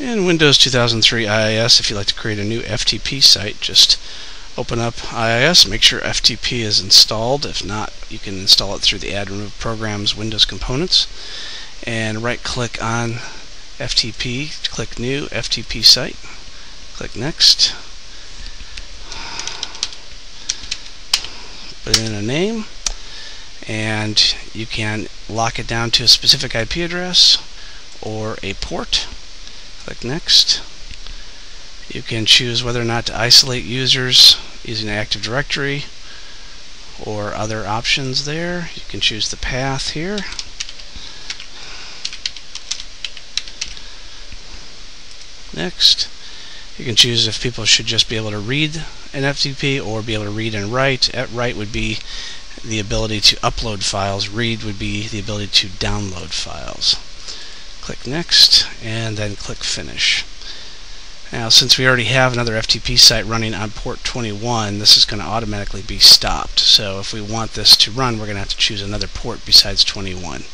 In Windows 2003 IIS, if you'd like to create a new FTP site, just open up IIS, make sure FTP is installed. If not, you can install it through the Add Remove Programs Windows Components. And right click on FTP, click New FTP Site, click Next. Put in a name, and you can lock it down to a specific IP address or a port. Click Next. You can choose whether or not to isolate users using Active Directory or other options there. You can choose the path here. Next. You can choose if people should just be able to read an FTP or be able to read and write. At write would be the ability to upload files. Read would be the ability to download files. Click Next and then click Finish. Now, since we already have another FTP site running on port 21, this is going to automatically be stopped. So if we want this to run, we're going to have to choose another port besides 21.